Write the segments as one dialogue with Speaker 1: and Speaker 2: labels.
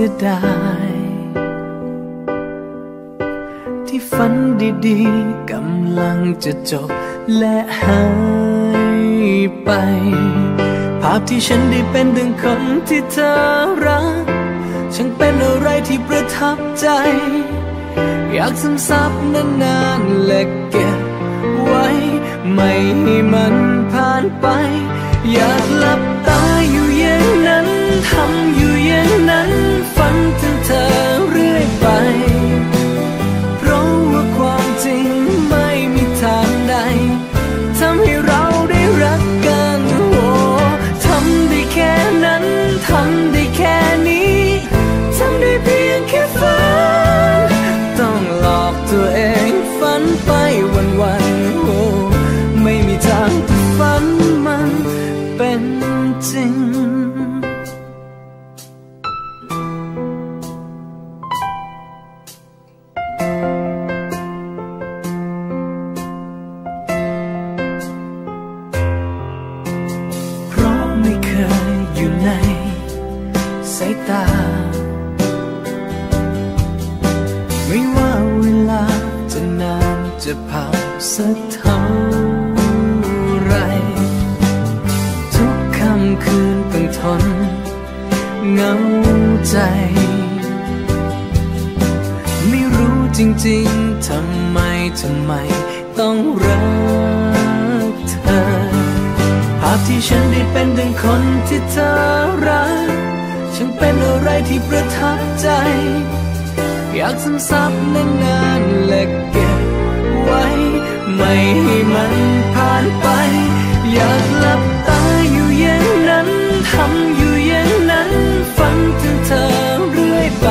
Speaker 1: ียดาย ที่ฝันดีๆกำลังจะจบและหายไป ภาพที่ฉันได้เป็นดึงคนที่เธอรักช่างเป็นอะไรที่ประทับใจ อยากซึมซับนานๆและเก็บไว้ ไม่ให้มันผ่านไป อยากหลับตาอยู่อย่างนั้นทำอยู่อย่างนั้น ฝันถึงเธอเรื่อยไป สักเท่าไร ทุกคำคืนต้องทนเงาใจ ไม่รู้จริงๆ ทำไม ทำไม ต้องรักเธอ ภาพที่ฉันได้เป็นดังคนที่เธอรัก ฉันเป็นอะไรที่ประทับใจ อยากซ้ำซับในงานเล็ก ไว้ ไม่ให้มันผ่านไป อยากหลับตาอยู่อย่างนั้น ทำอยู่อย่างนั้นฟังถึงเธอเรื่อยไป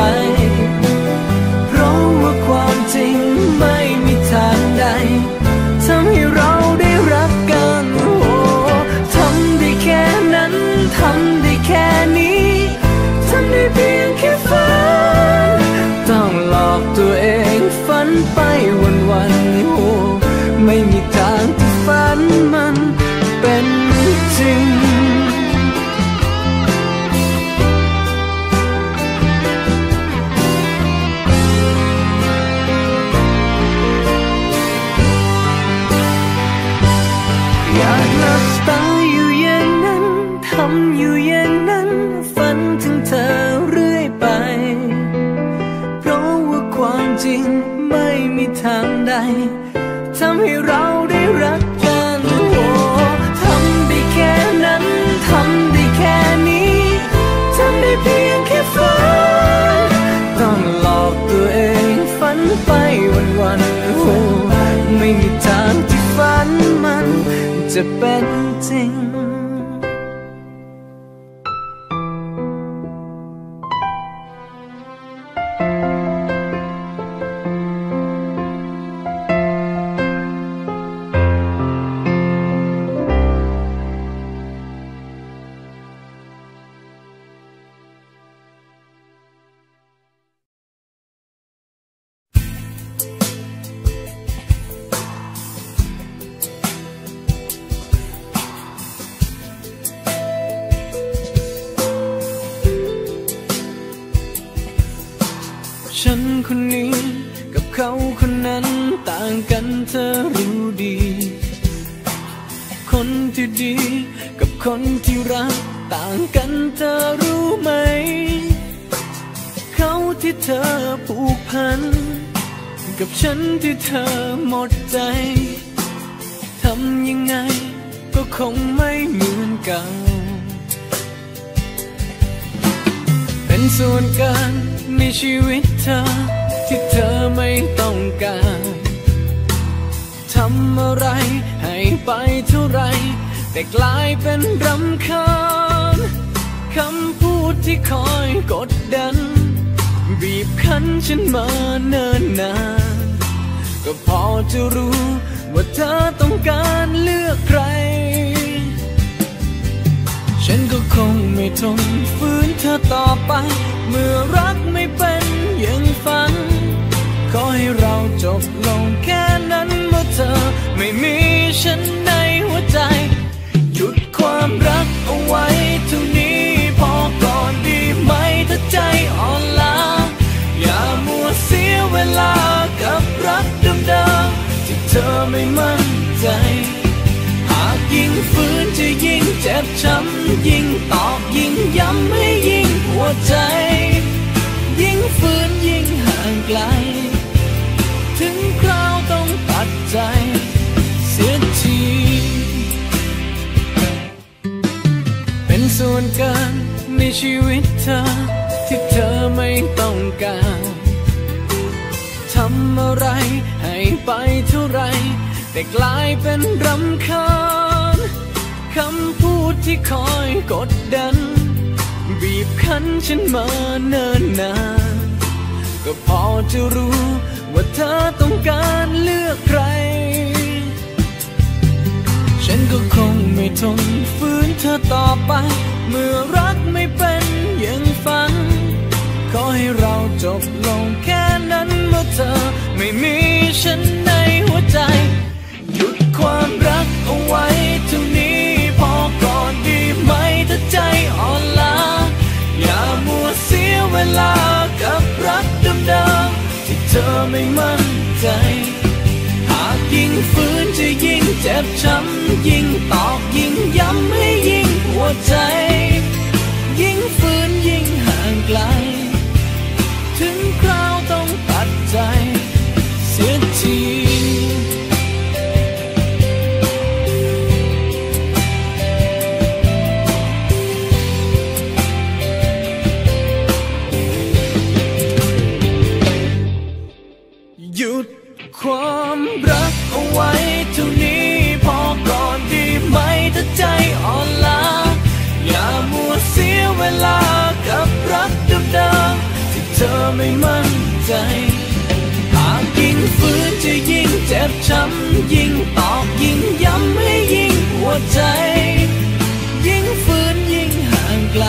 Speaker 1: ที่คอยกดดัน บีบคั้นฉันมาเนิ่นนานก็พอจะรู้ว่าเธอต้องการเลือกใคร ฉันก็คงไม่ทนฝืนเธอต่อไป เมื่อรักไม่เป็นอย่างฝัน ขอให้เราจบลงแค่นั้นเมื่อเธอไม่มีฉันในหัวใจ หยุดความรักเอาไว้ เวลากับรักเดิมๆที่เธอไม่มั่นใจ หากยิ่งฝืนจะยิ่งเจ็บช้ำยิ่งตอกยิ่งย้ำให้ยิ่งหัวใจ ยิ่งฝืนยิ่งห่างไกล ถึงคราวต้องตัดใจ เสียที ธอไม่มั่นใจ หากยิ่งฝืนจะยิ่งเจ็บช้ำยิ่งตอกยิ่งย้ำให้ยิ่งหัวใจ ยิ่งฝืนยิ่งห่างไกล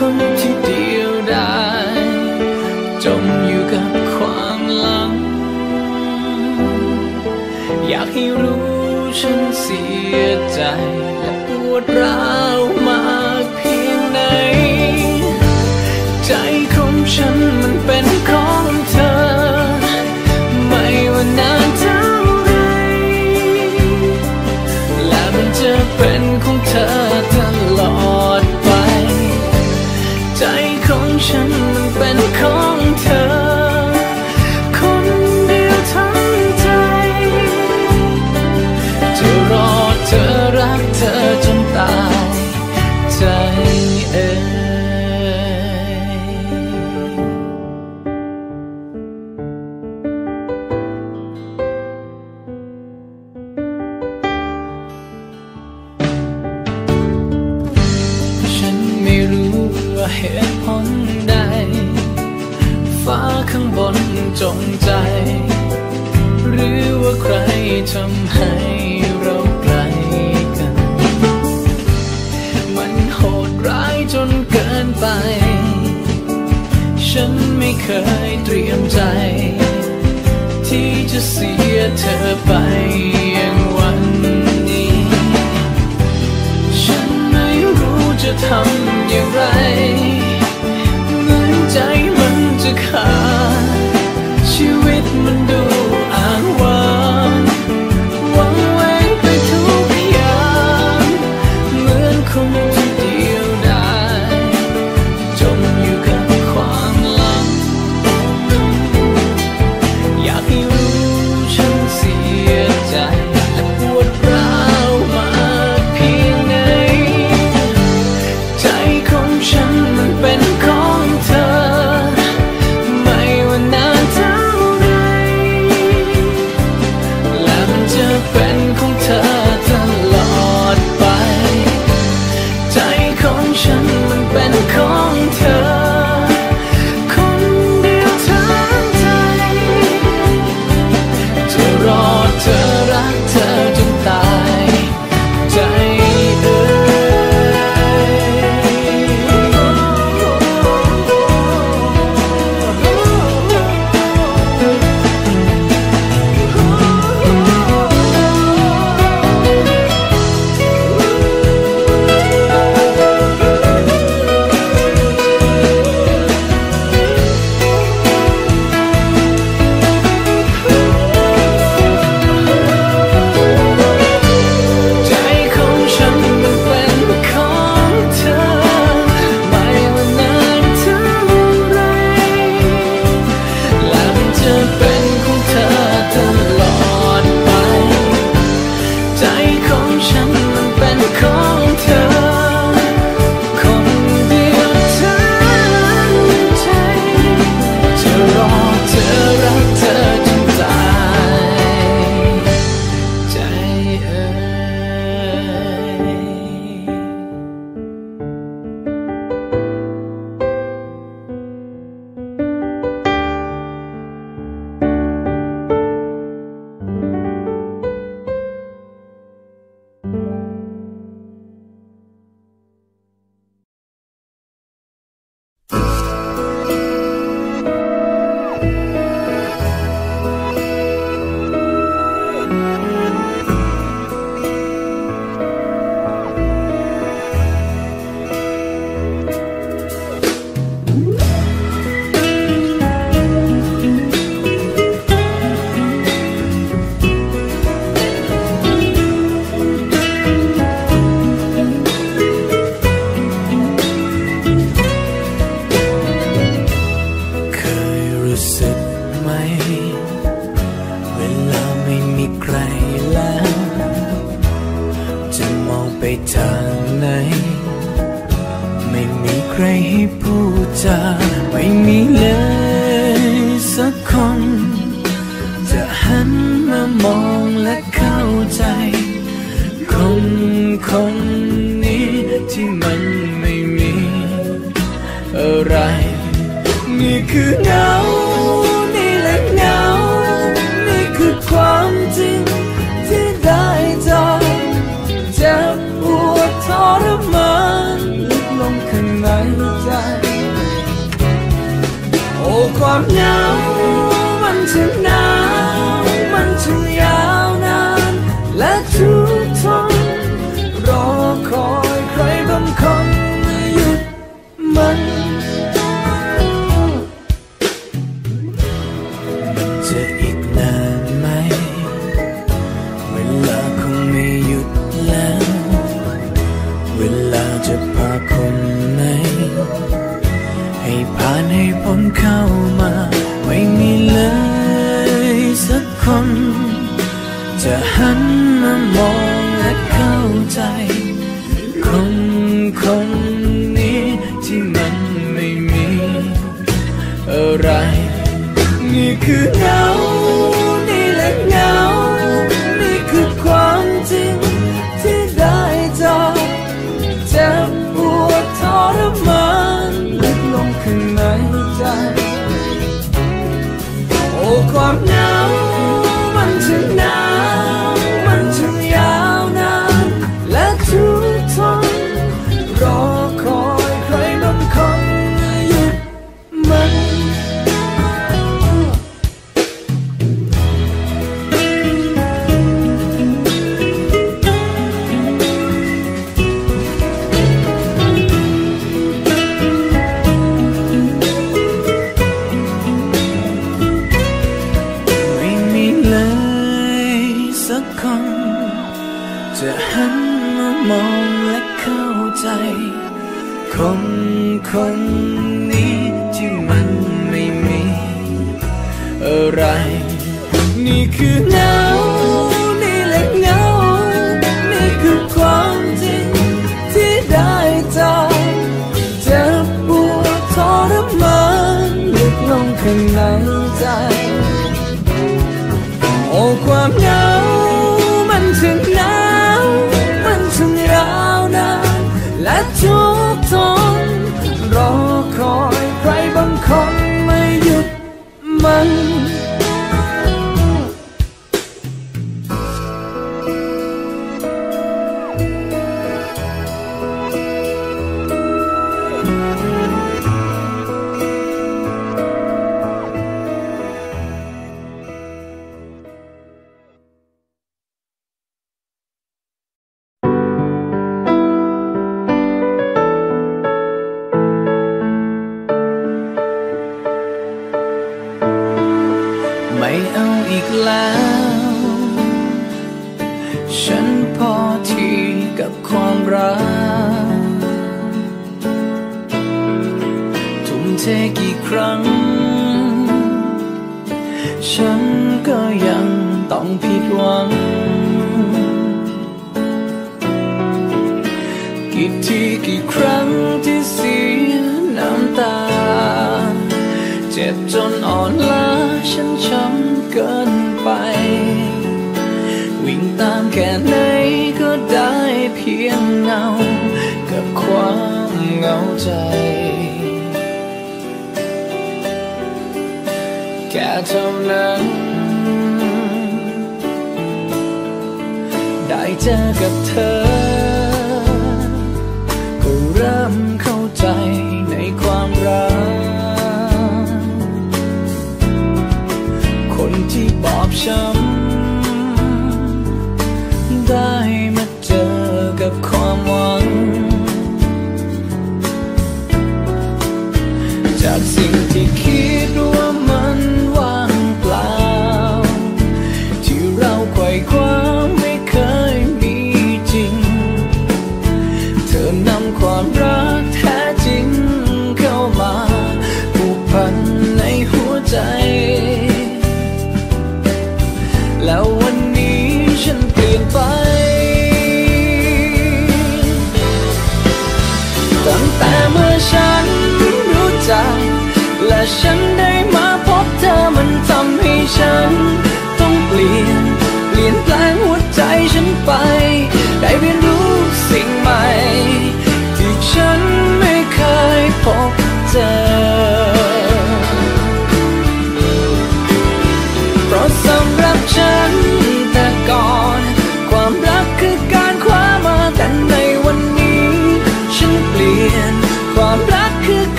Speaker 1: คนที่เดียวดายจมอยู่กับความลัง อยากให้รู้ฉันเสียใจและปวดร้าว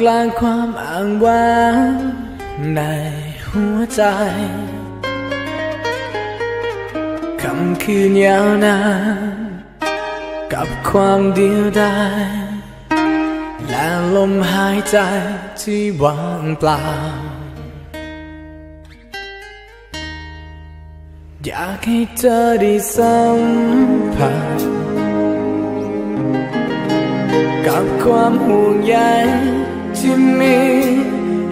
Speaker 1: กลางความอ้างว้างในหัวใจคำคืนยาวนานกับความเดียวดายและลมหายใจที่ว่างเปล่า อยากให้เธอได้สัมผัสกับความห่วงใย ที่มี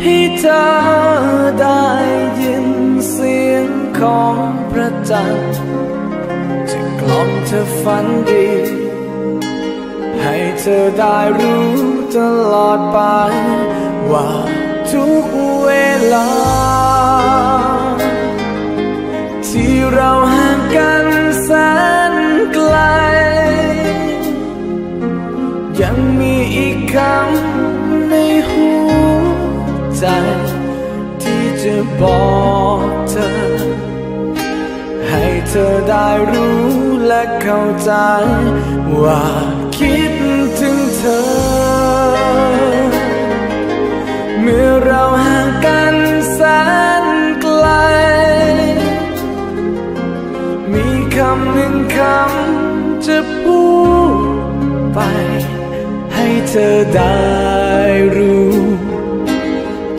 Speaker 1: ให้เธอได้ยินเสียงของพระจันทร์จะกล่อมเธอฝันดี ให้เธอได้รู้ตลอดไป ว่าทุกเวลา ที่เราห่างกันแสนไกล ยังมีอีกคำ ในหัวใจ ที่จะบอกเธอ ให้เธอได้รู้และเข้าใจ ว่าคิดถึงเธอ เมื่อเราห่างกันแสนไกล มีคำหนึ่งคำจะพูดไป ให้เธอได้ รู้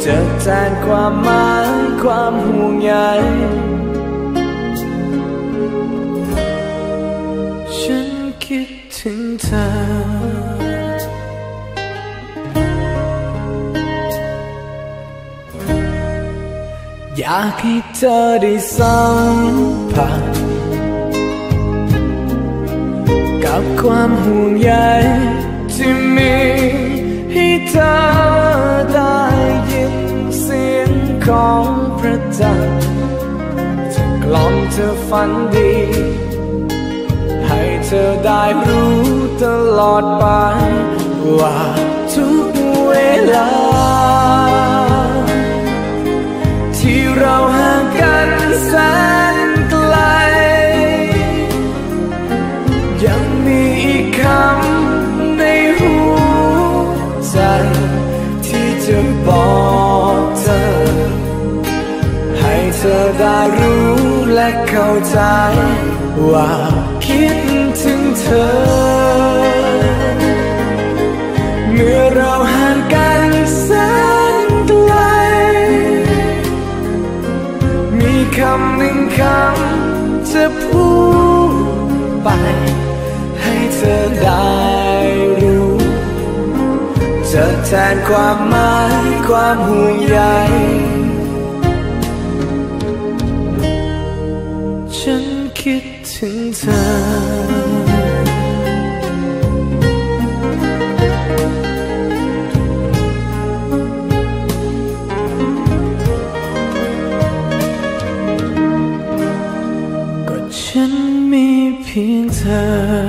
Speaker 1: จะแทนความหมายความห่วงใยฉันคิดถึงเธออยากให้เธอได้สัมผัสกับความห่วงใยที่มี ธอได้ยินเสียงของพระจันทร์จะกล่อมเธอฝันดี ให้เธอได้รู้ตลอดไป ว่าทุกเวลา ที่เราห่ เธอได้รู้และเข้าใจ ว่าคิดถึงเธอ เมื่อเราห่างกันแสนไกล มีคำหนึ่งคำจะพูดไป ให้เธอได้รู้จะแทนความหมายความห่วงใย ถึงเธอก็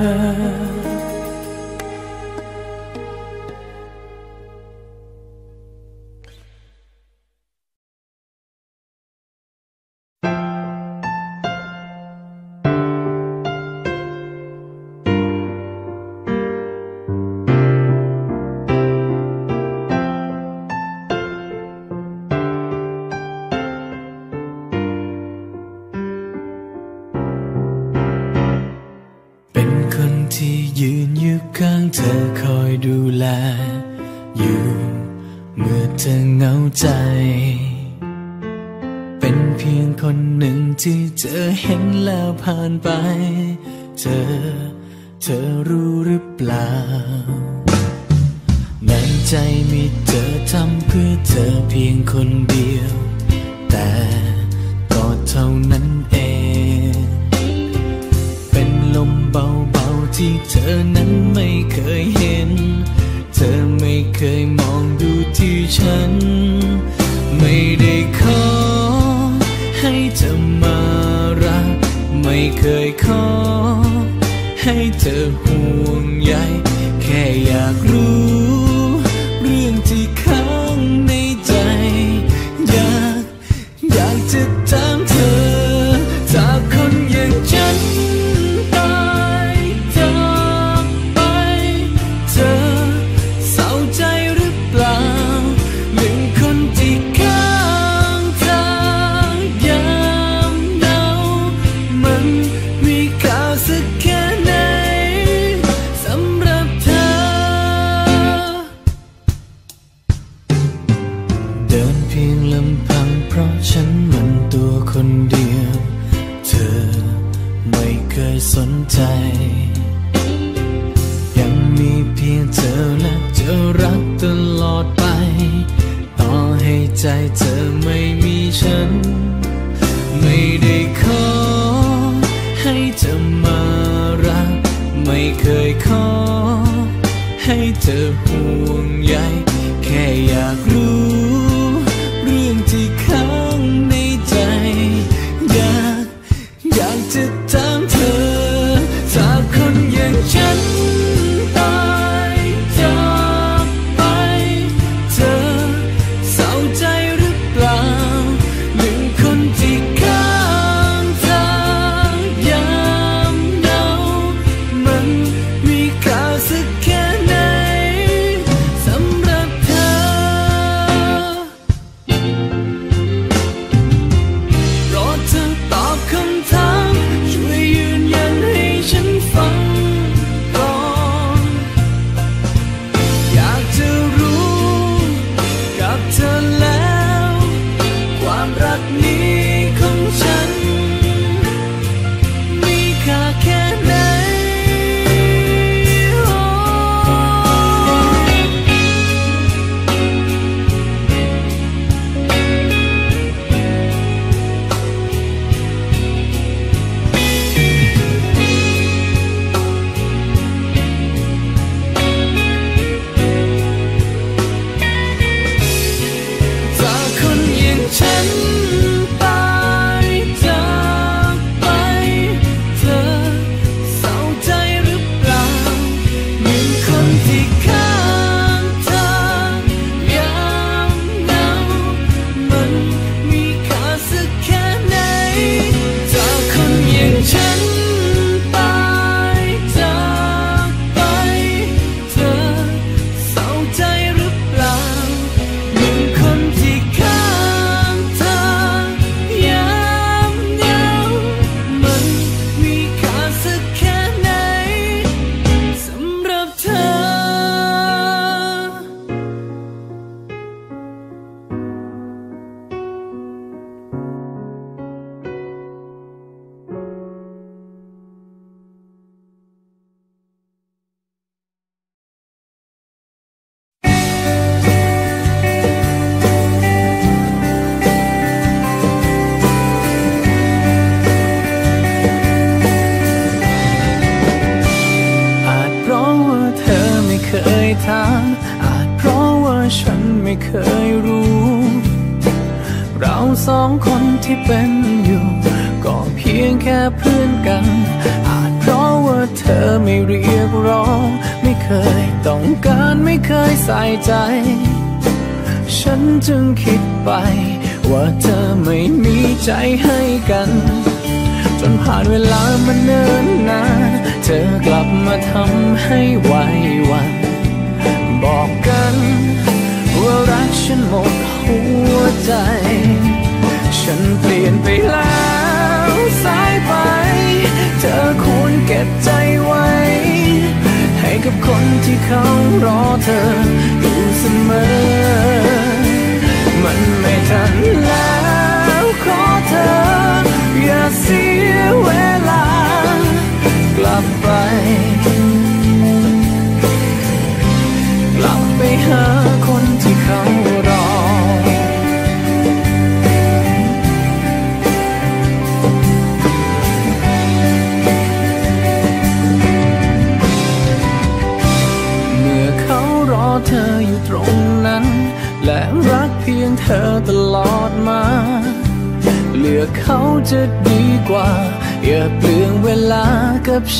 Speaker 1: ผ่านไป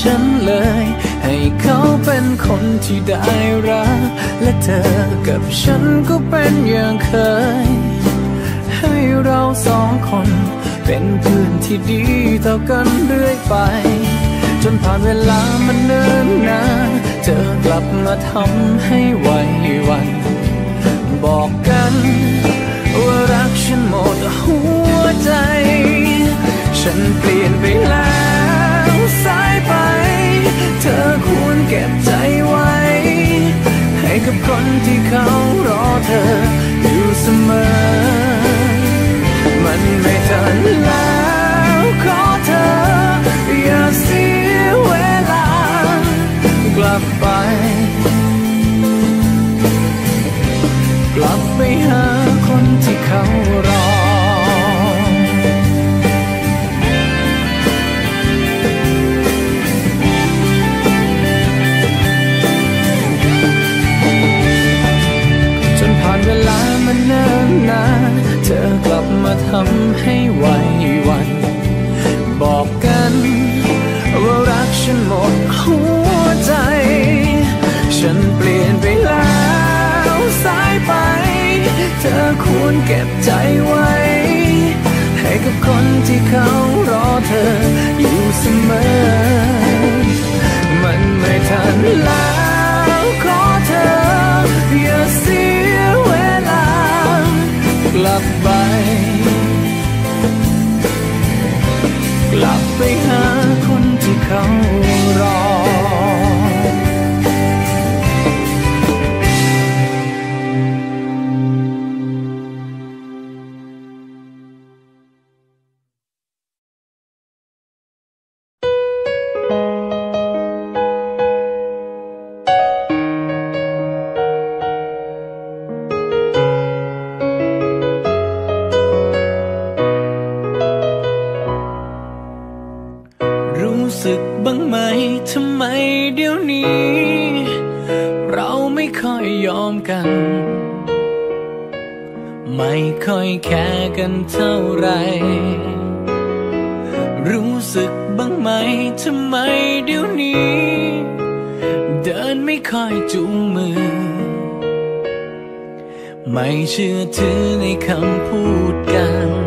Speaker 1: ฉันเลย ให้เขาเป็นคนที่ได้รัก และเธอกับฉันก็เป็นอย่างเคย ให้เราสองคน เป็นเพื่อนที่ดีต่อกันเรื่อยไป จนผ่านเวลามันเนิ่นนานเธอกลับมาทำให้ไหววัน บอกกันว่ารักฉันหมดหัวใจ ฉันเปลี่ยนไปแล้ว เธอควรเก็บใจไว้ ให้กับคนที่เขารอเธออยู่เสมอ มันไม่ทันแล้วขอเธอ อย่าเสียเวลากลับไป กลับไปหาคนที่เขารอ ทำให้ไหววัน บอกกันว่ารักฉันหมดหัวใจ ฉันเปลี่ยนไปแล้วสายไป เธอควรเก็บใจไว้ ให้กับคนที่เขารอเธออยู่เสมอ มันไม่ทันแล้ว ไปหาคนที่เขารอ คอยจูงมือ ไม่เชื่อถือในคำพูดกัน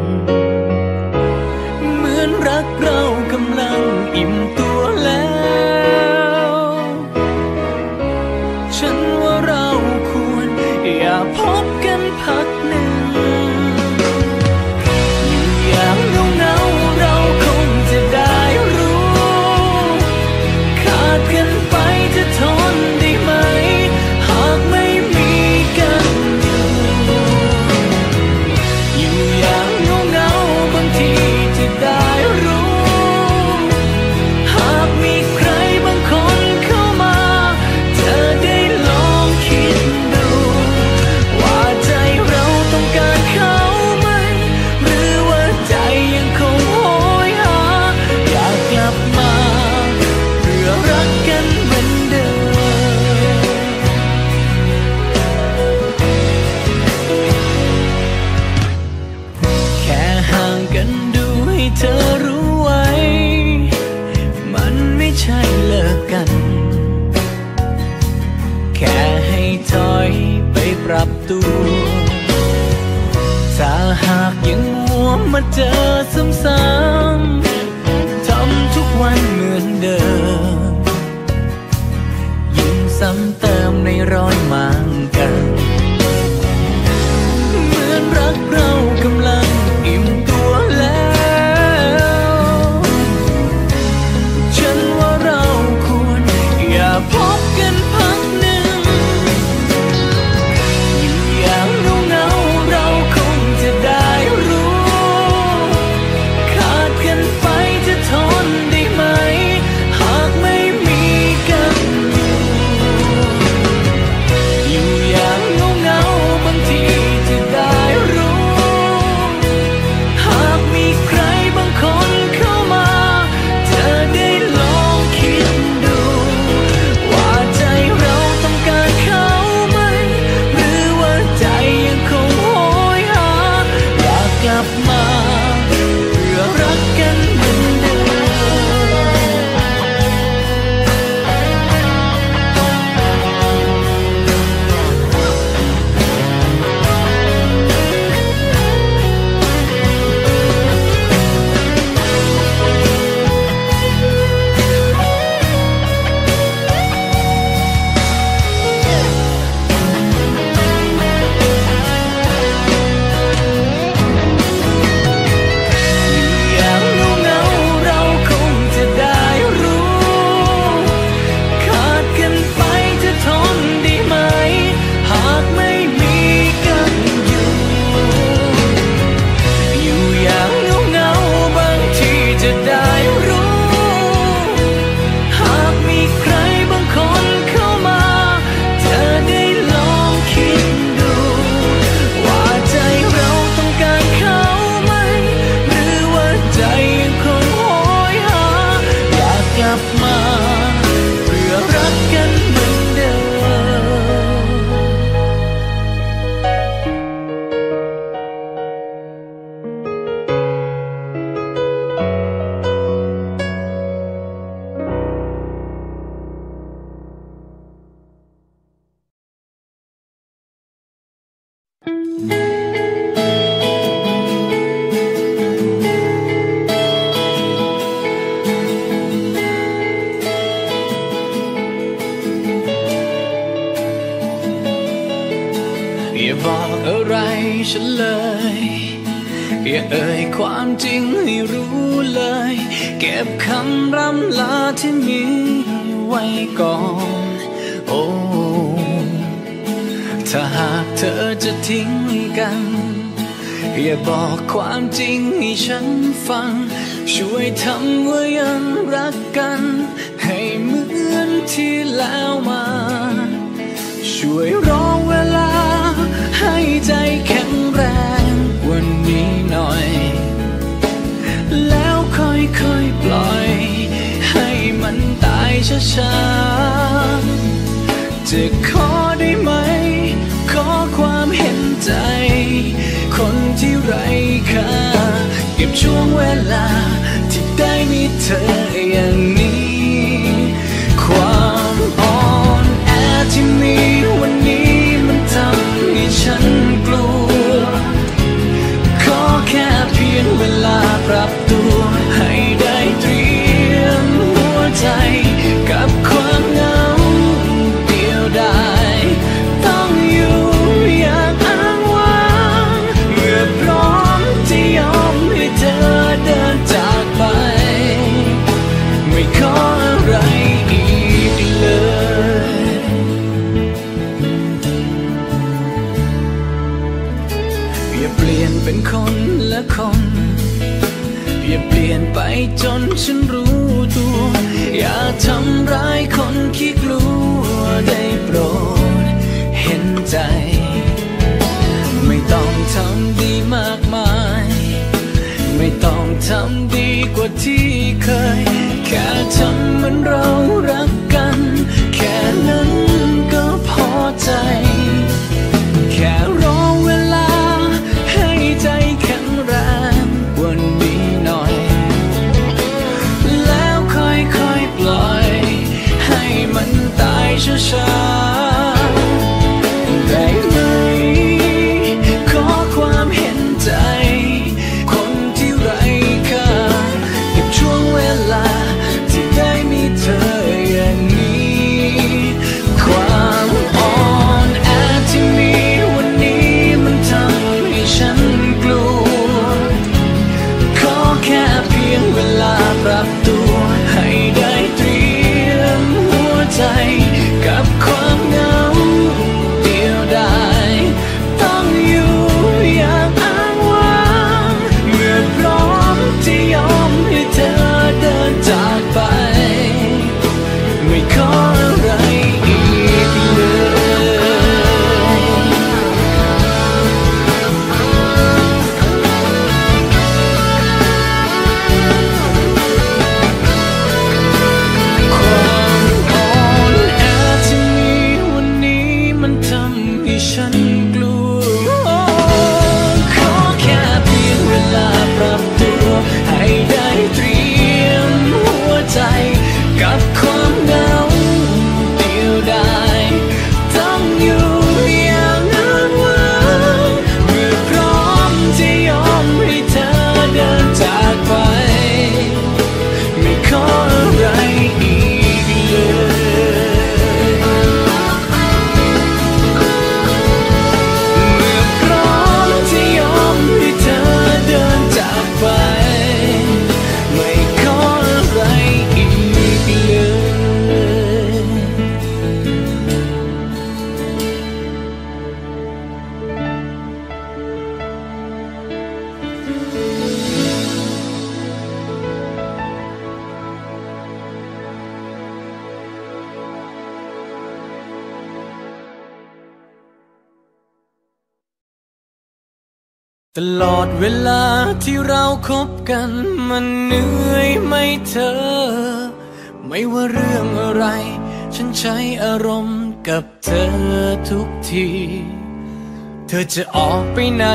Speaker 1: ไปไหน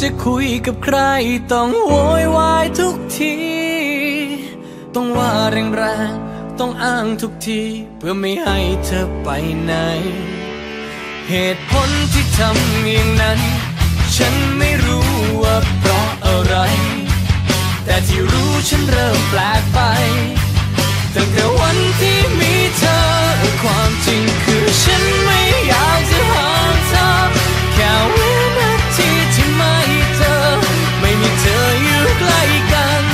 Speaker 1: จะคุยกับใครต้องโวยวายทุกที ต้องว่าแรงๆ ต้องอ้างทุกที เพื่อไม่ให้เธอไปไหน เหตุผลที่ทำอย่างนั้น ฉันไม่รู้ว่าเพราะอะไร แต่ที่รู้ฉันเริ่มแปลกไปตั้งแต่วันที่มีเธอ ความจริงคือฉันไม่อยากจะหาเธอแค่ มีเธออยู่ใกล้กัน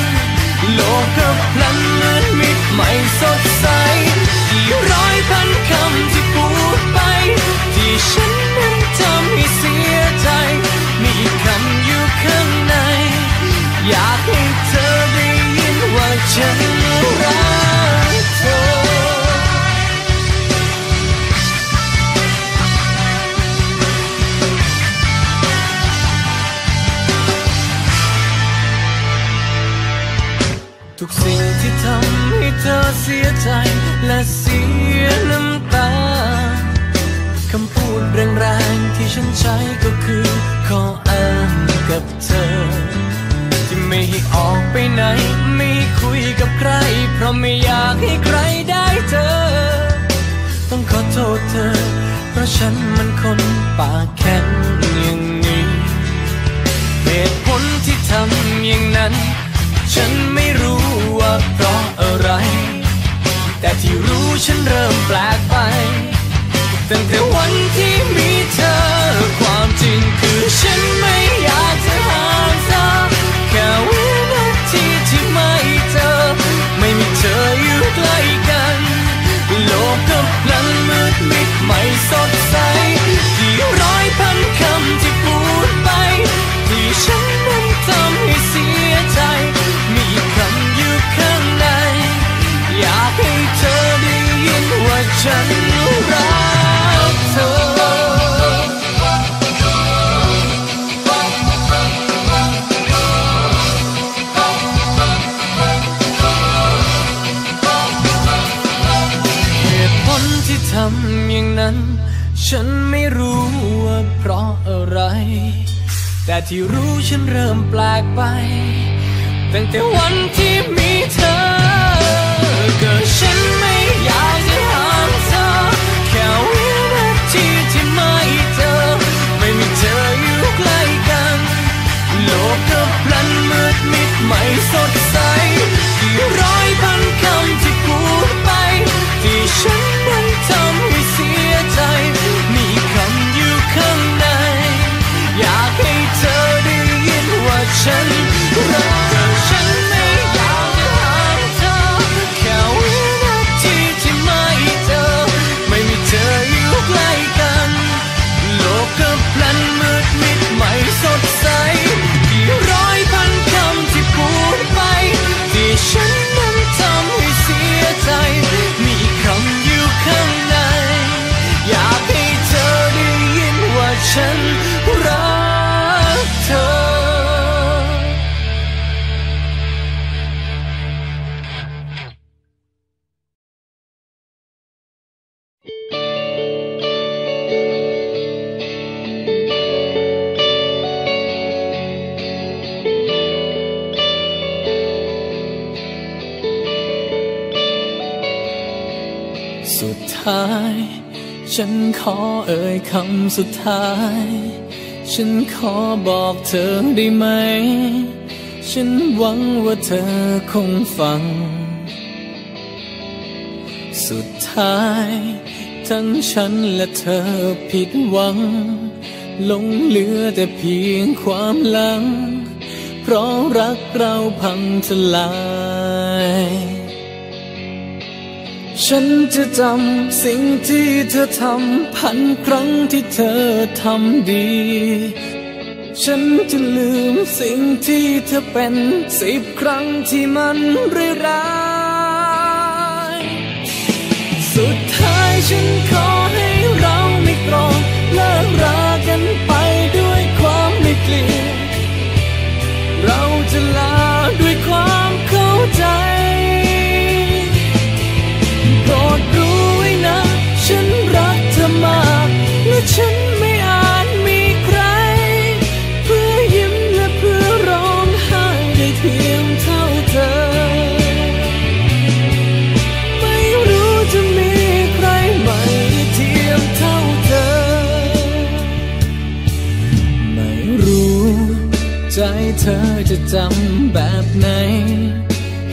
Speaker 1: โลกกับพลันเหมือนมิดรใหม่สดใสกี่ร้อยพันคำที่พูด สุดท้าย ฉันขอเอ่ยคำสุดท้าย ฉันขอบอกเธอได้ไหม ฉันหวังว่าเธอคงฟัง สุดท้าย ทั้งฉันและเธอผิดหวังลงเหลือแต่เพียงความหลัง เพราะรักเราพังทลาย ฉันจะจำสิ่งที่เธอทำพันครั้งที่เธอทำดี ฉันจะลืมสิ่งที่เธอเป็นสิบครั้งที่มันร้ายร้าย สุดท้ายฉันขอ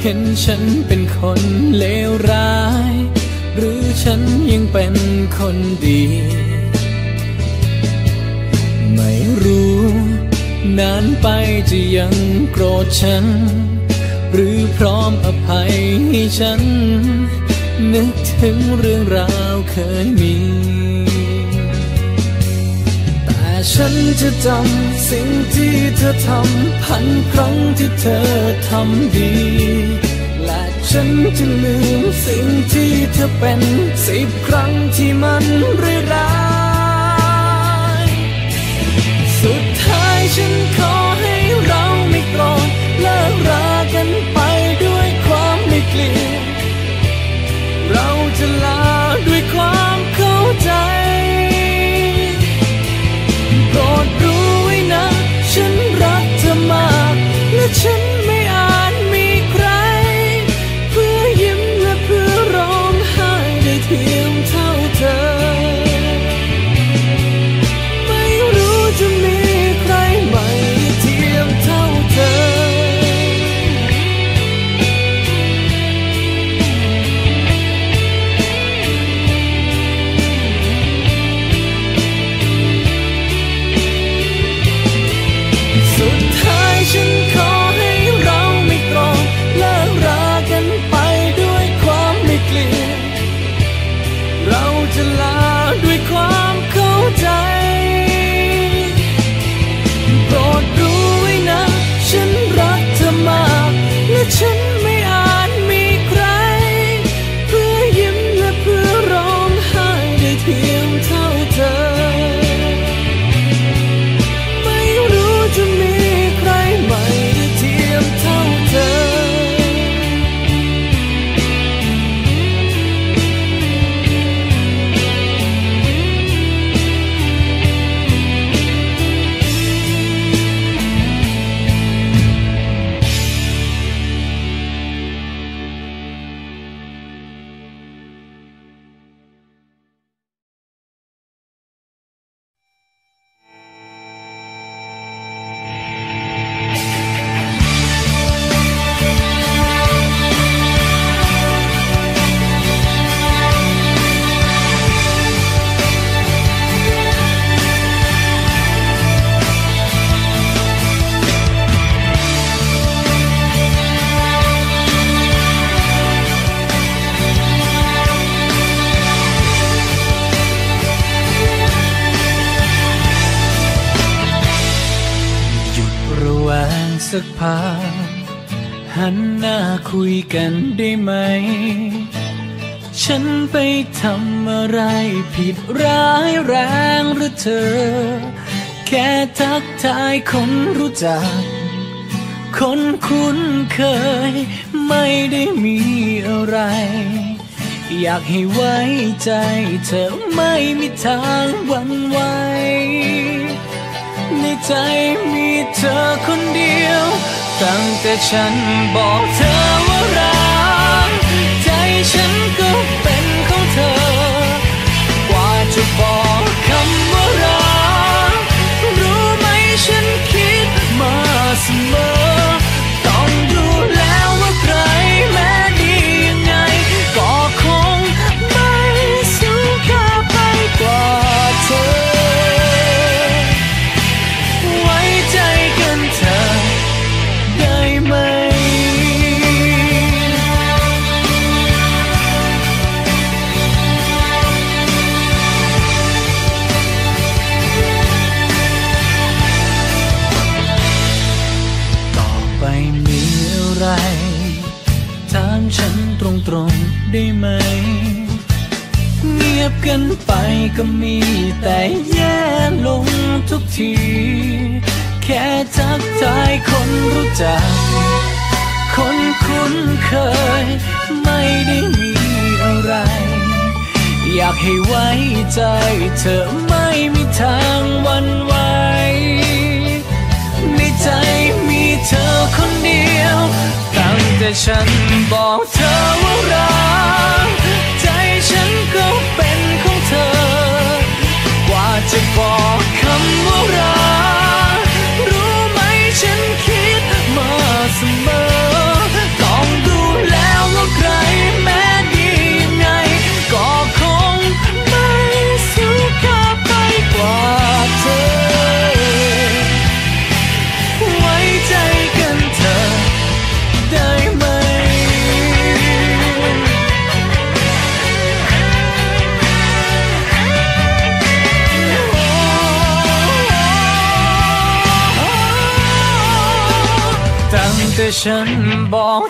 Speaker 1: เห็นฉันเป็นคนเลวร้าย หรือฉันยังเป็นคนดี ไม่รู้ นานไปจะยังโกรธฉัน หรือพร้อมอภัยให้ฉัน นึกถึงเรื่องราวเคยมี ฉันจะจำสิ่งที่เธอทำพันครั้งที่เธอทำดี และฉันจะลืมสิ่งที่เธอเป็นสิบครั้งที่มันร้ายสุดท้ายฉันขอ จากคนคุ้นเคย ไม่ได้มีอะไร อยากให้ไว้ใจเธอไม่มีทางหวั่นไหวในใจมีเธอคนเดียว ตั้งแต่ฉันบอกเธอว่ารัก smile. กันไปก็มีแต่แย่ลงทุกที แค่ทักทายคนรู้จัก คนคุ้นเคย ไม่ได้มีอะไร อยากให้ไว้ใจเธอไม่มีทางวันไหวในใจมีเธอคนเดียว ตั้งแต่ฉันบอกเธอว่าเรา 城堡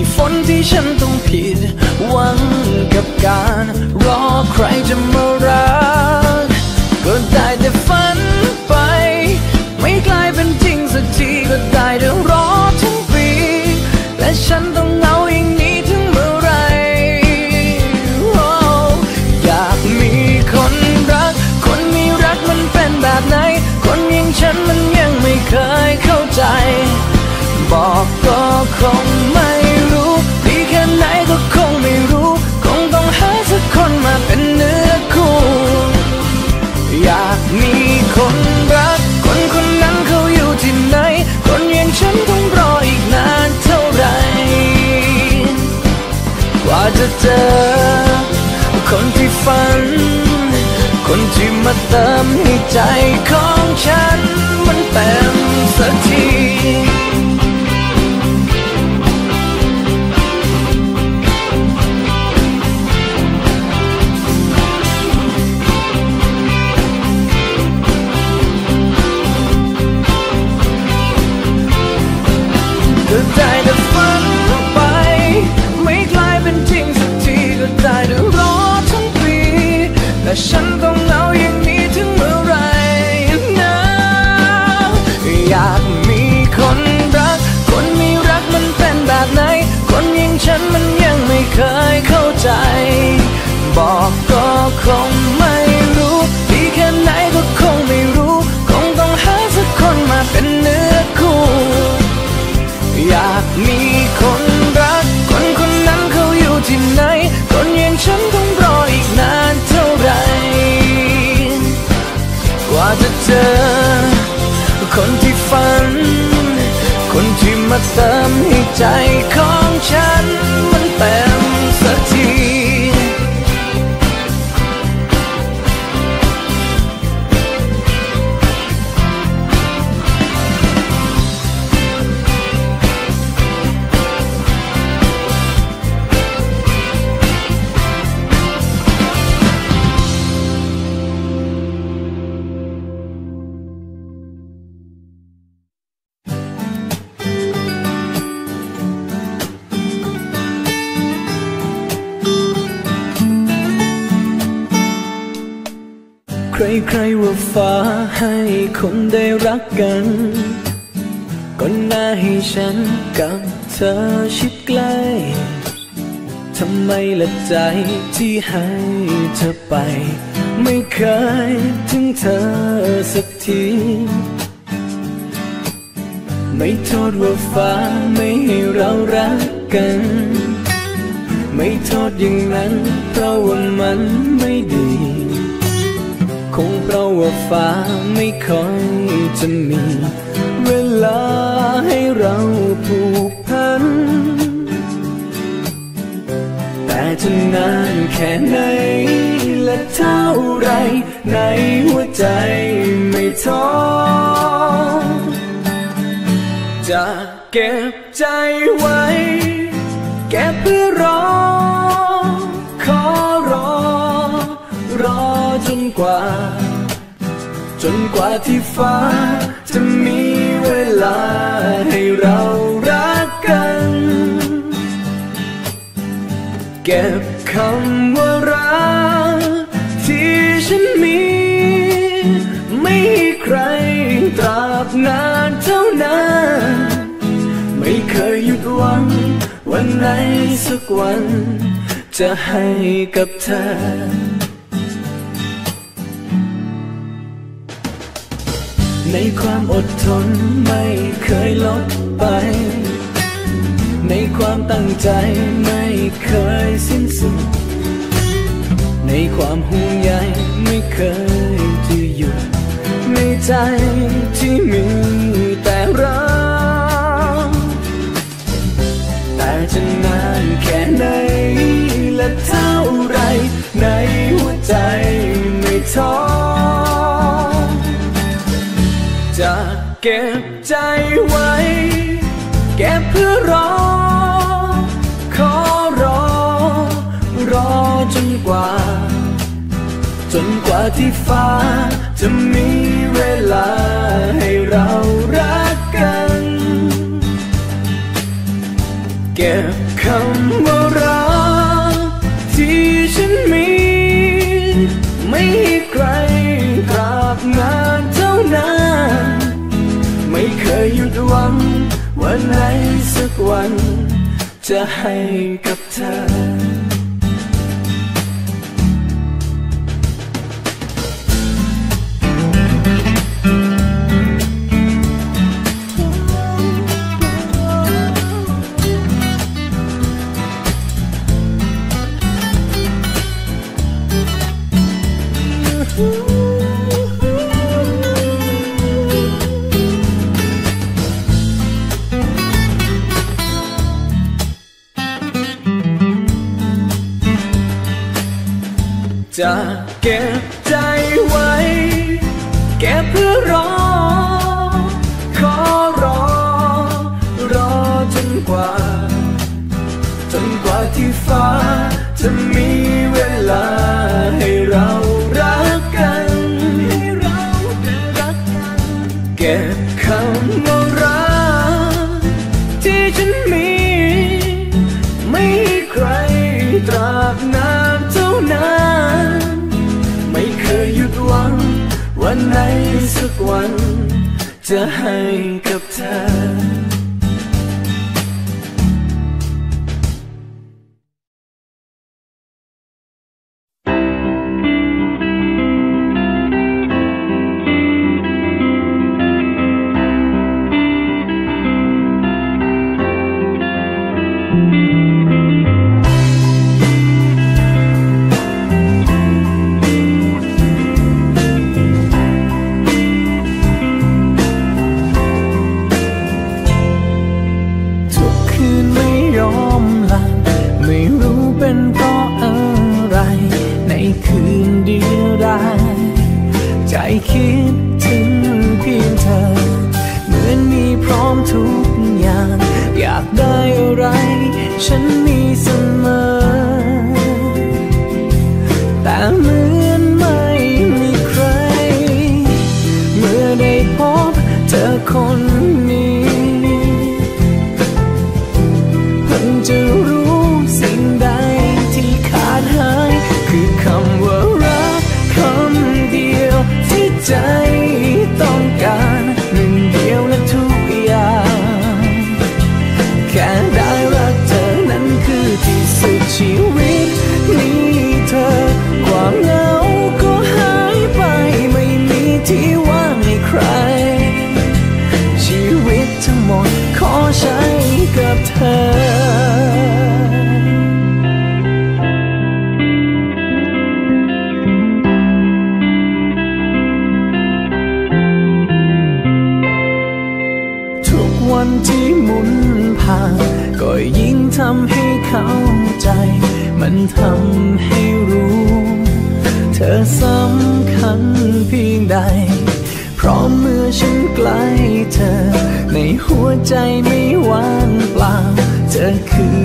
Speaker 1: กี่ฝนที่ฉันต้องผิดหวังกับการรอใครจะมารักก็ได้แต่ฝันไป ไม่กลายเป็นจริงสักทีก็ได้แต่รอทั้งปี และฉันต้องเหงาอย่างนี้ถึงเมื่อไหรโออยากมีคนรัก คนมีรักมันเป็นแบบไหน คนอย่างฉันมันยังไม่เคยเข้าใจ บอกก็คงไม่ จอ คนที่ฝัน คนที่มาเติมให้ใจของฉัน มันเต็มสักที แต่ฉันต้องเหงาอย่างนี้ถึงเมื่อไรนะอยากมีคนรัก คนมีรักมันเป็นแบบไหน คนอย่างฉันมันยังไม่เคยเข้าใจ บอกก็คง เจอ คนที่ฝัน คนที่มาเติมให้ใจของฉันมันเต็ม ใครว่าฟ้าให้คนได้รักกัน ก็น่าให้ฉันกับเธอชิดใกล้ ทำไมละใจที่ให้เธอไป ไม่เคยถึงเธอสักทีไม่โทษว่าฟ้าไม่ให้เรารักกัน ไม่โทษอย่างนั้นเพราะว่ามันไม่ดี คงเพราะว่าฟ้าไม่ค่อยจะมี เวลาให้เราผูกพัน แต่จะนานแค่ไหนและเท่าไรในหัวใจไม่ท้อจะเก็บใจไว้เก็บเพื่อรอ กว่า จนกว่าที่ฟ้า จะมีเวลาให้เรารักกัน เก็บคำว่ารักที่ฉันมี ไม่ให้ใครตราบนานเท่านานไม่เคยหยุดหวังวันไหนสักวัน จะให้กับเธอ ในความอดทนไม่เคยลดไป ในความตั้งใจไม่เคยสิ้นสุด ในความห่วงใยไม่เคยจะหยุด ในใจที่มีแต่รักแต่จะนานแค่ไหนและเท่าไร ในหัวใจไม่ท้อ จะเก็บใจไว้ เก็บเพื่อรอ ขอรอ รอจนกว่า จนกว่าที่ฟ้า จะมีเวลาให้เรารักกัน เก็บคำ ยหยุดหวังวันไหนสักวัน จะให้กับเธอ تحية Vancouver.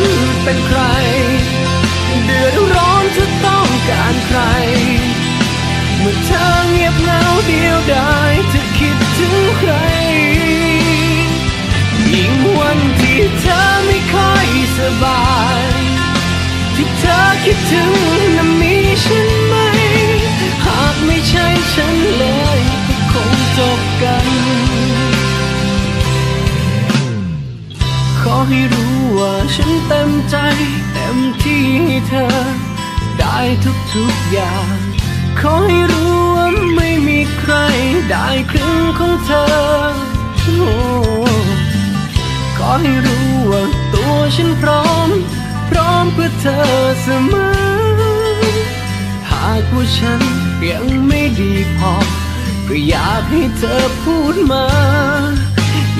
Speaker 1: นั้นเป็นใคร เดือดร้อนเธอต้องการใคร เมื่อเธอเงียบเหงาเดียวดายเธอคิดถึงใคร ยิ่งวันที่เธอไม่ค่อยสบาย ที่เธอคิดถึงนั้นมีฉันไหม หากไม่ใช่ฉันเลยก็คงจบกัน ขอให้รู้ ว่าฉันเต็มใจ เต็มที่ให้เธอ ได้ทุกๆอย่าง ขอให้รู้ว่าไม่มีใครได้ครึ่งของเธอโอ้ขอให้รู้ว่าตัวฉันพร้อม พร้อมเพื่อเธอเสมอ หากว่าฉันยังไม่ดีพอ ก็อยากให้เธอพูดมา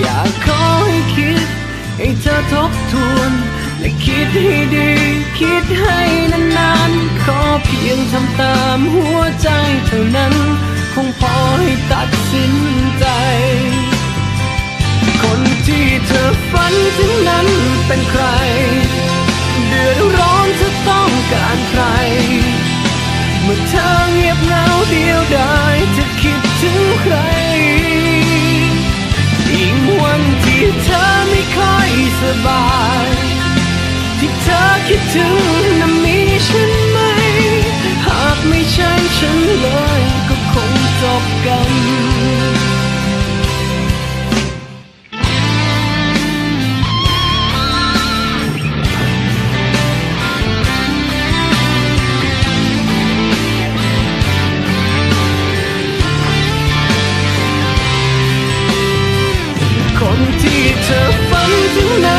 Speaker 1: อยากขอให้คิด ให้เธอทบทวน และคิดให้ดี คิดให้นานๆ ขอเพียงทำตามหัวใจเท่านั้น คงพอให้ตัดสินใจ คนที่เธอฝันถึงนั้นเป็นใคร เดือดร้อนเธอต้องการใคร เมื่อเธอเงียบเหงาเดียวดายเธอคิดถึงใคร วันที่เธอไม่ค่อยสบาย ที่เธอคิดถึงนั้นมีฉันไหม หากไม่ใช่ฉันเลยก็คงจบกันคน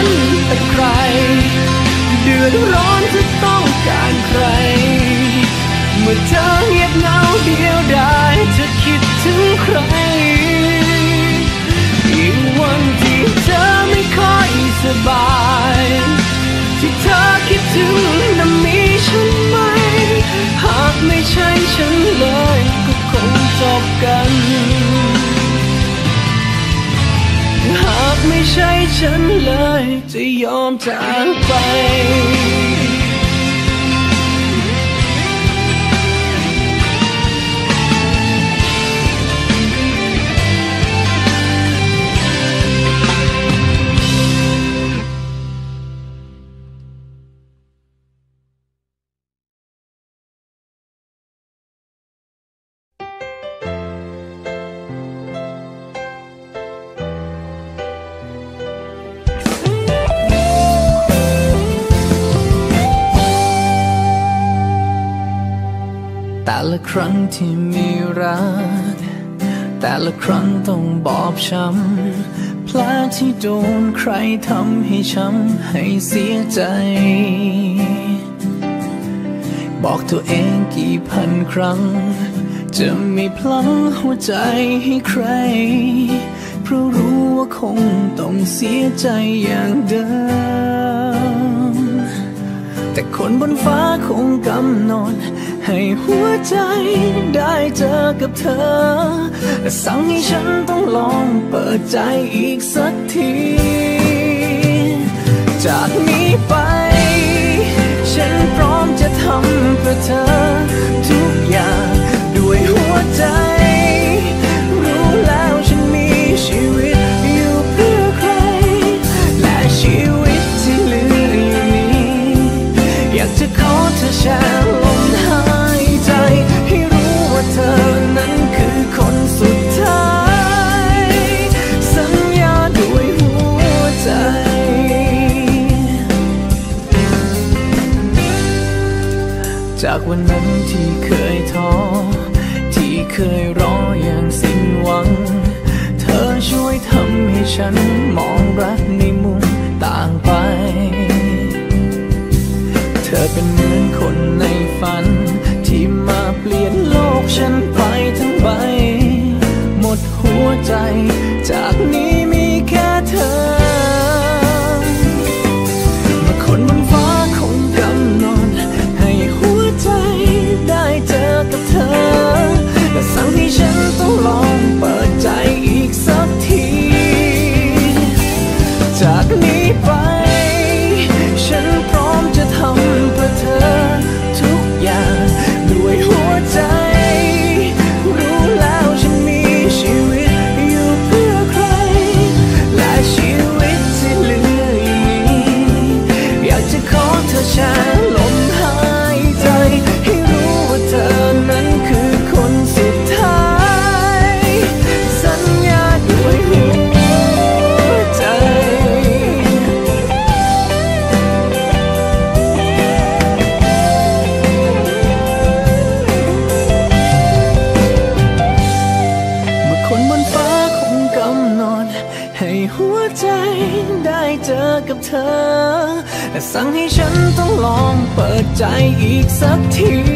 Speaker 1: นั้นเป็นใคร เดือดร้อนเธอต้องการใคร เมื่อเธอเงียบเหงาเดียวดายเธอคิดถึงใครยิ่งวันที่เธอไม่ค่อยสบาย ที่เธอคิดถึงนั้นมีฉันไหม หากไม่ใช่ฉันเลยก็คงจบกัน ไม่ใช่ฉันเลยจะยอมจากไป
Speaker 2: แต่
Speaker 1: ละครั้งที่มีรัก แต่ละครั้งต้องบอบช้ำแผลที่โดนใครทำให้ช้ำให้เสียใจ บอกตัวเองกี่พันครั้ง จะไม่พลั้งหัวใจให้ใคร เพราะรู้ว่าคงต้องเสียใจอย่างเดิมแต่คนบนฟ้าคงกำหนด ให้หัวใจได้เจอกับเธอ สั่งให้ฉันต้องลองเปิดใจอีกสักที จากนี้ไป ฉันพร้อมจะทำเพื่อเธอ ทุกอย่างด้วยหัวใจ รู้แล้วฉันมีชีวิตอยู่เพื่อใคร และชีวิตที่เหลืออยู่นี้ อยากจะขอเธอแชร์ จากวันนั้นที่เคยท้อ ที่เคยรออย่างสิ้นหวัง เธอช่วยทำให้ฉันมองรักในมุมต่างไป เธอเป็นเหมือนคนในฝัน ที่มาเปลี่ยนโลกฉันไปทั้งใบ หมดหัวใจ จากนี้มีแค่เธอ อเธอแชร์ลมหายใจ ให้รู้ว่าเธอนั้นคือคนสุดท้าย สัญญาด้วยหัวใจ เมื่อคนบนฟ้าคงกำหนดให้หัวใจได้เจอกับเธอและสั่งให้ ใจอีกสักที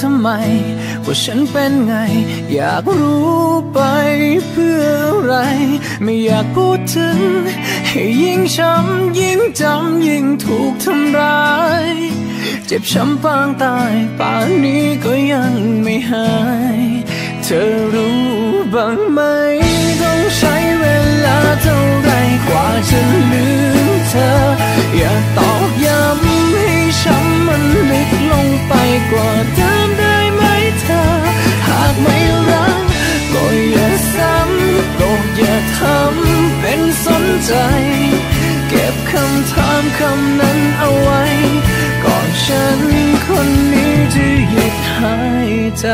Speaker 1: ทำไม ว่าฉันเป็นไง อยากรู้ไปเพื่ออะไร ไม่อยากพูดถึง ให้ยิ่งช้ำยิ่งจำยิ่งถูกทำร้าย เจ็บช้ำปางตายป่านนี้ก็ยังไม่หาย เธอรู้บ้างไหม ต้องใช้เวลาเท่าไรกว่าจะลืมเธอ อย่าตอกย้ำ ช้ำมันลึกลงไปกว่าเดิมได้ไหมเธอ หากไม่รักก็อย่าซ้ำโปรดอย่าทำเป็นสนใจ เก็บคำถามคำนั้นเอาไว้ ก่อนฉันคนนี้จะหยุดหายใจ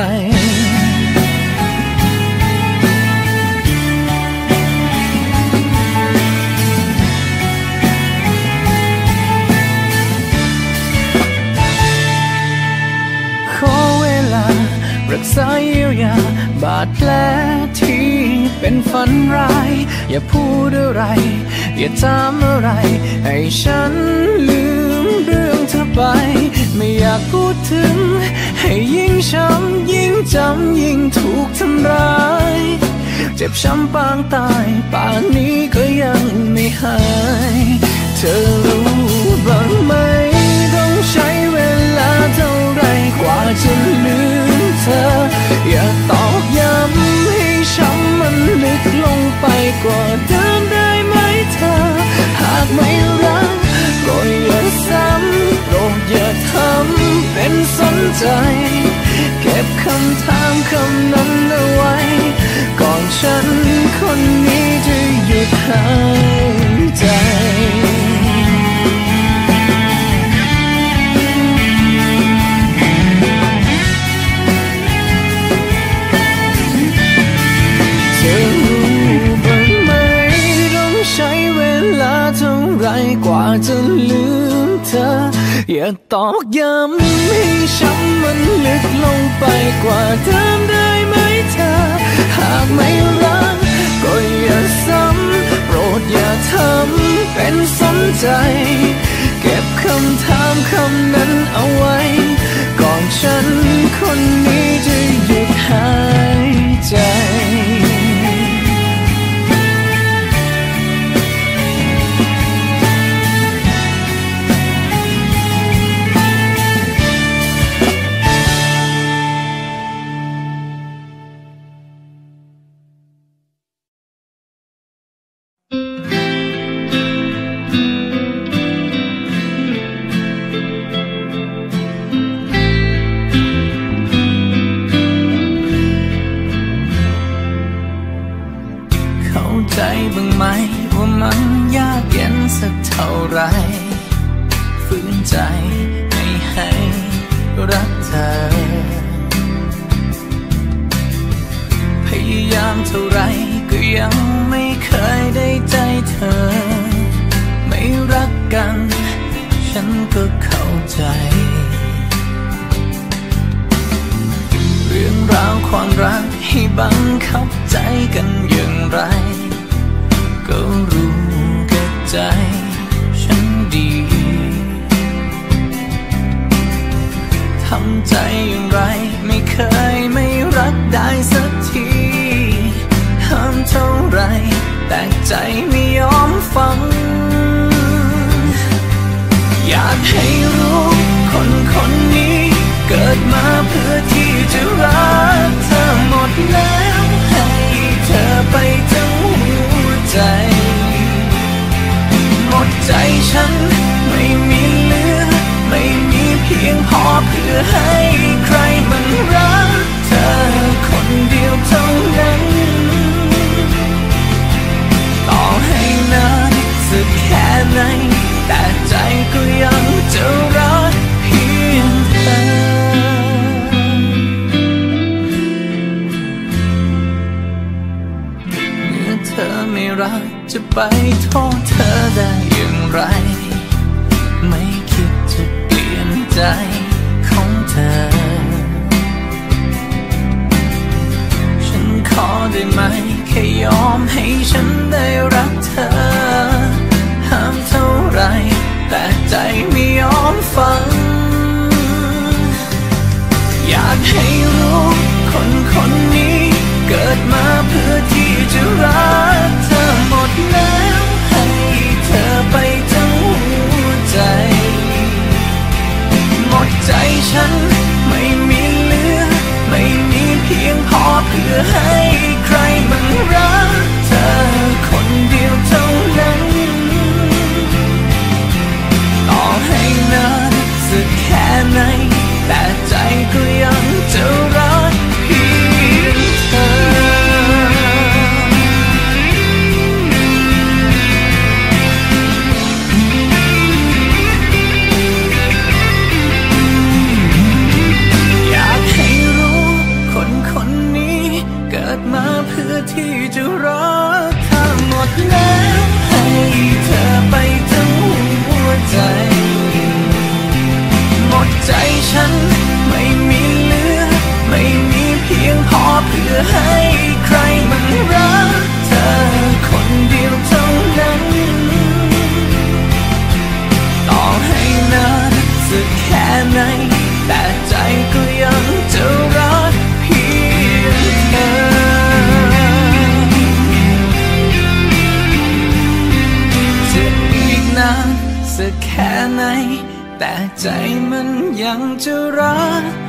Speaker 1: ษาเยียวยาบาดแผลที่เป็นฝันร้าย อย่าพูดอะไร อย่าถามอะไร ให้ฉันลืมเรื่องเธอไป ไม่อยากพูดถึง ให้ยิ่งช้ำยิ่งจำยิ่งถูกทำร้าย เจ็บช้ำปางตายป่านนี้ก็ยังไม่หาย เธอรู้บ้างไหมต้องใช้ ใจเก็บคำถามคำนั้นเอาไว้ ก่อนฉันคนนี้จะหยุดหายใจ ตอกย้ำให้ช้ำมันลึกลงไปกว่าเดิมได้ไหมเธอ หากไม่รักก็อย่าซ้ำโปรดอย่าทำเป็นสนใจ เก็บคำถามคำนั้นเอาไว้ ก่อนฉันคนนี้จะหยุดหาย ธอไม่รัก จะไปโทษเธอได้อย่างไร ไม่คิดจะเปลี่ยนใจของเธอ ฉันขอได้ไหม แค่ยอมให้ฉันได้รักเธอ ห้ามเท่าไร แต่ใจไม่ยอมฟัง อยากให้รู้คนคนนี้เกิดมาเพื่อ จะรักเธอหมดแล้วให้เธอไปทั้งหัวใจ หมดใจฉันไม่มีเหลือ ไม่มีเพียงพอเพื่อให้ใครมันรักเธอคนเดียวเท่านั้น ต่อให้นานสักแค่ไหน แต่ใจก็ยังจะรัก ฉัน ไม่มีเหลือ ไม่มีเพียงพอเพื่อให้ใครมันรักเธอคนเดียวเท่านั้น ต่อให้นานสักแค่ไหน แต่ใจก็ยังจะรักเพียงเธอจะอีกนานสักแค่ไหน แต่ใจมันยังจะรัก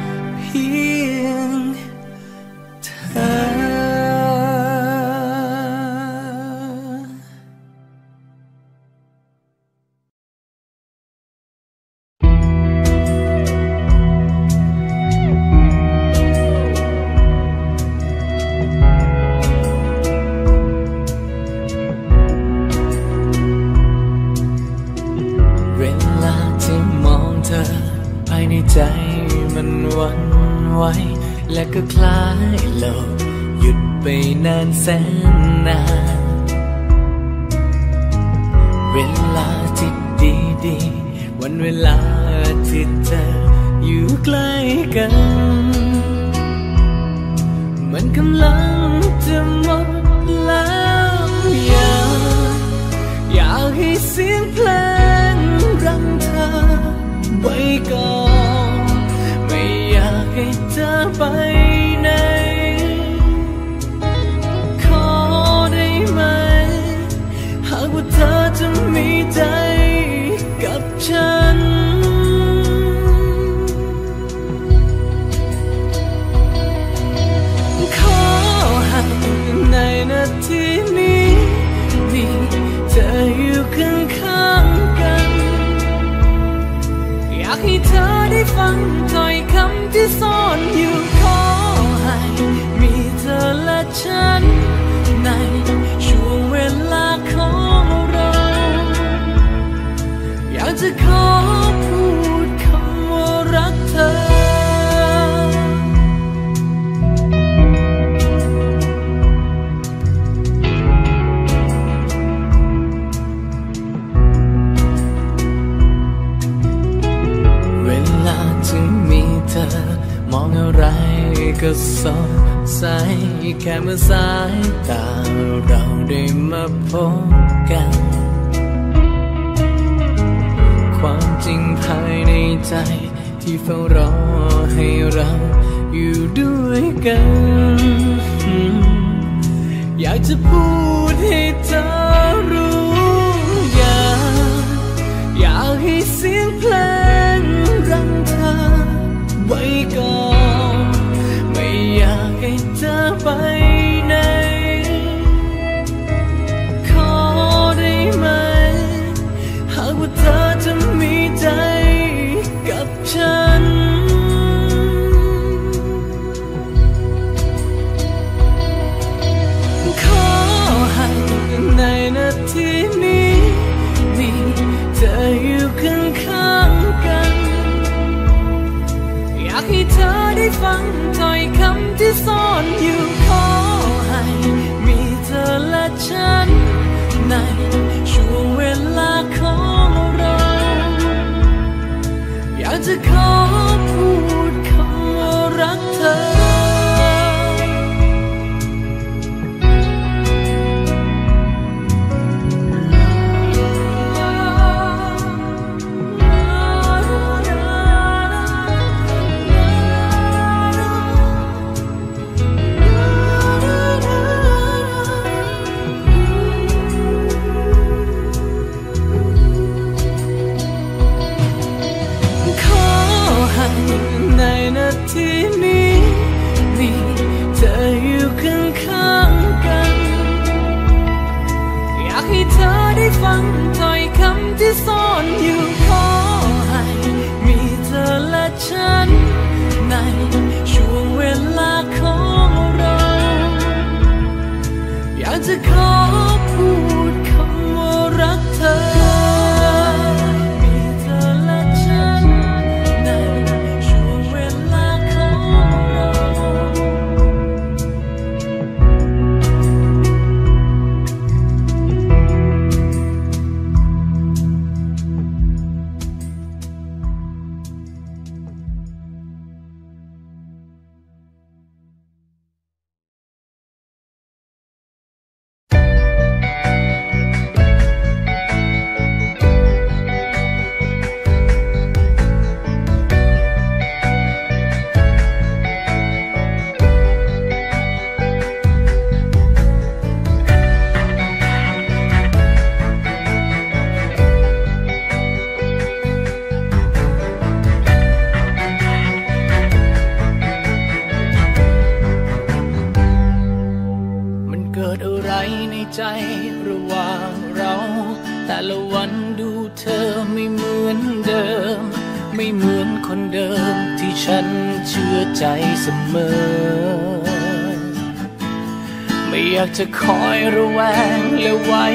Speaker 1: จะคอยระแวงและไว้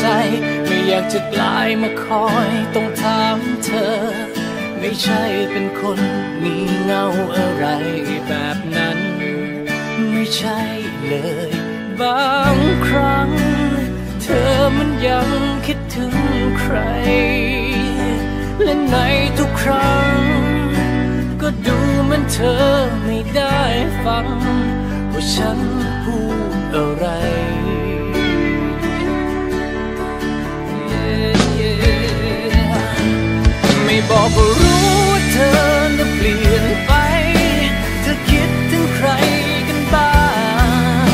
Speaker 1: ใจ ไม่อยากจะกลายมาคอยต้องถามเธอ ไม่ใช่เป็นคนมีเงาอะไรแบบนั้น ไม่ใช่เลย บางครั้ง เธอมันยังคิดถึงใคร และในทุกครั้ง ก็ดูเหมันเธอไม่ได้ฟังว่าฉัน บอกก็รู้ว่าเธอน่ะเปลี่ยนไป เธอคิดถึงใครกันบ้าง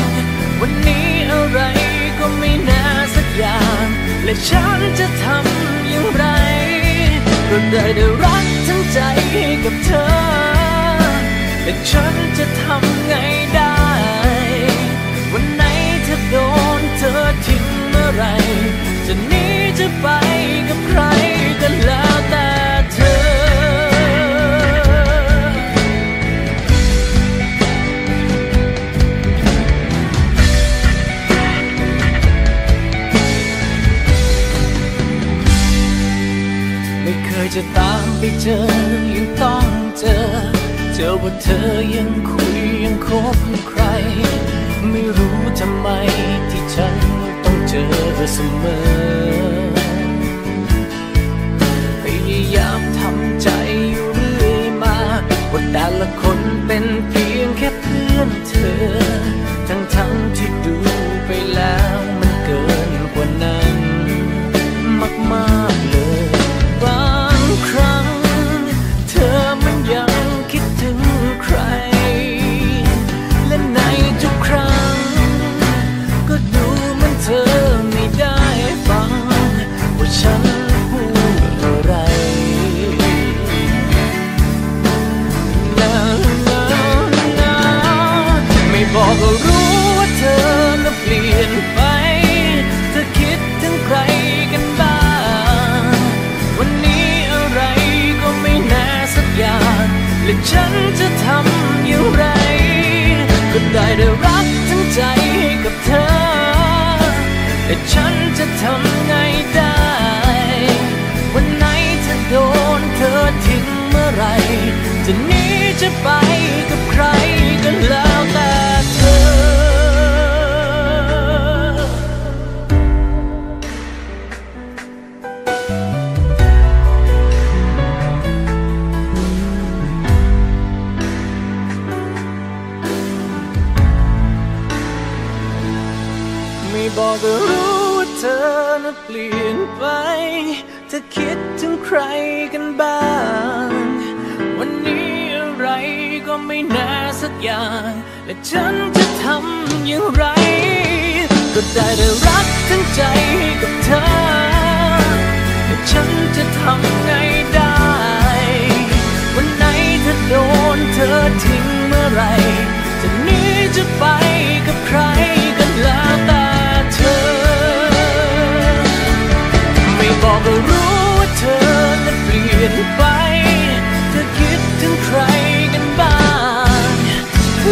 Speaker 1: วันนี้อะไรก็ไม่น่าสักอย่าง และฉันจะทำอย่างไรก็ได้ได้รักทั้งใจกับเธอ แต่ฉันจะทำไงได้ วันไหนเธอโดนเธอทิ้งเมื่อไรจะหนีจะไปกับใครก็แล้ว จะตามไปเจอยังต้องเจอ เจอว่าเธอยังคุยยังคบใคร ไม่รู้ทำไมที่ฉันต้องเจอเสมอพยายามทำใจอยู่เรื่อยมาว่าแต่ละคนเป็นเพียงแค่เพื่อนเธอ ทั้งทแต่ ทำไงได้ วันไหนจะโดนเธอทิ้งเมื่อไร จะหนีจะไป ไม่แน่สักอย่าง และฉันจะทำอย่างไร ก็ได้แต่รักทั้งใจกับเธอแต่ฉันจะทำไงได้ วันไหนถ้าโดนเธอทิ้งเมื่อไหรจะหนีจะไปกับใครกันแล้วแต่เธอ ไม่บอกก็รู้ว่าเธอนั้นเปลี่ยนไป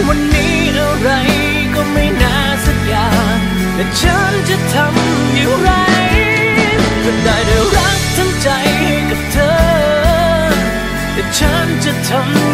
Speaker 1: วันนี้อะไรก็ไม่น่าสักอย่างและฉันจะทำอย่างไรก็ได้แต่รักทั้งใจกับเธอ แต่ฉันจะทำ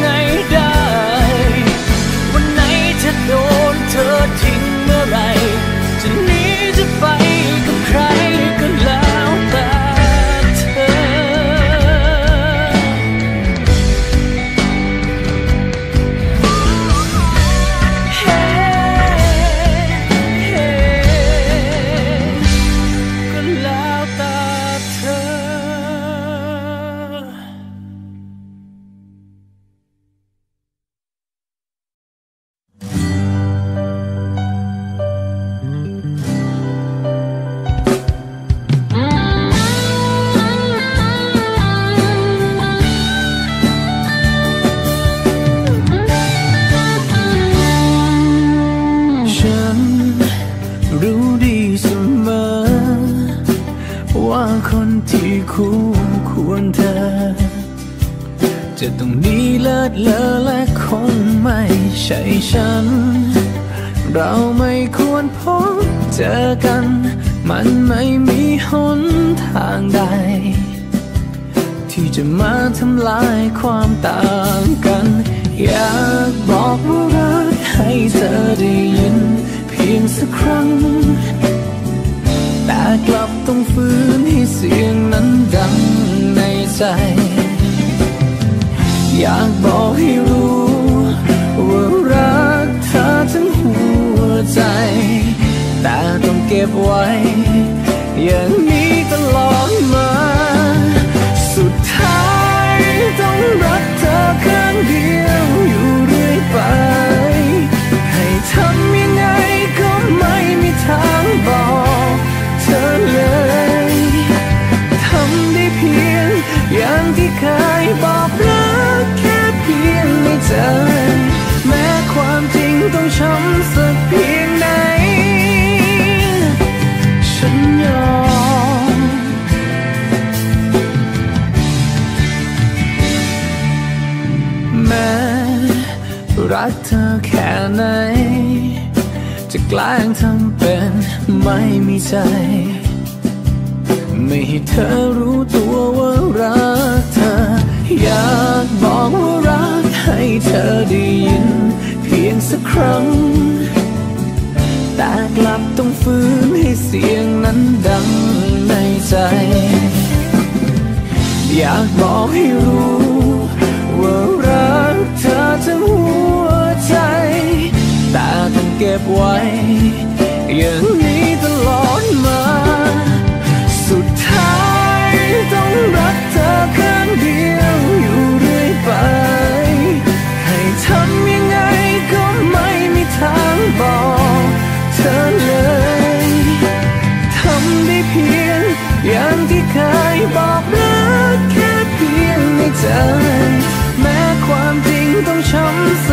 Speaker 1: เธอได้ยิน เพียงสักครั้ง แต่กลับต้องฝืนให้เสียงนั้นดังในใจ อยากบอกให้รู้ว่ารักเธอทั้งหัวใจ แต่ต้องเก็บไว้ อย่างนี้ตลอดมา สุดท้ายต้องรัก ยงในแม้ความจริงต้องช้ำสักเพียงไหน ฉันยอม แม้รักเธอแค่ไหน จะแกล้งทำเป็นไม่มีใจ ไม่ให้เธอรู้ตัวว่ารักเธอ อยากบอกว่า ให้เธอได้ยิน เพียงสักครั้ง แต่กลับต้องฝืนให้เสียงนั้นดังในใจ อยากบอกให้รู้ ว่ารักเธอทั้งหัวใจ แต่ต้องเก็บไว้อย่างนี้ บอกเธอเลยทำได้เพียง อย่างที่เคยบอกรักแค่เพียงในใจ แม้ความจริงต้องช้ำสั